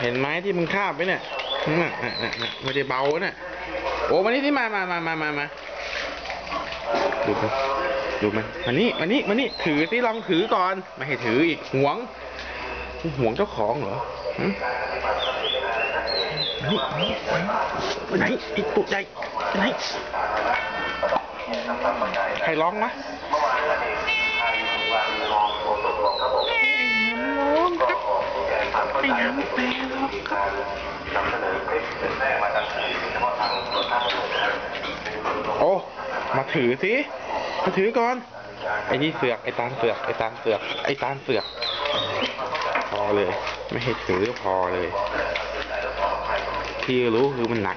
เห็นไหมที่มึงคาบไว้เนี่ยน่ะน่ะน่ะน่ะไม่ได้เบาน่ะโอ้มานี่ที่มามามามามามาดูมันดูมันมานี่มานี่มานี่ถือสิลองถือก่อนไม่ให้ถืออีกหวงห่วงเจ้าของเหรอมานี่มานี่ไปไหนไอ้ตุ๊ใหญ่ไปไหนใครร้องมะ ไม่น้ำแปลหรอก โอ้ มาถือสิ มาถือก่อน ไอ้นี่เสือก ไอ้ตานเสือก ไอ้ตานเสือก ไอ้ตานเสือก พอเลย ไม่ให้ถือก็พอเลย ที่รู้คือมันหนัก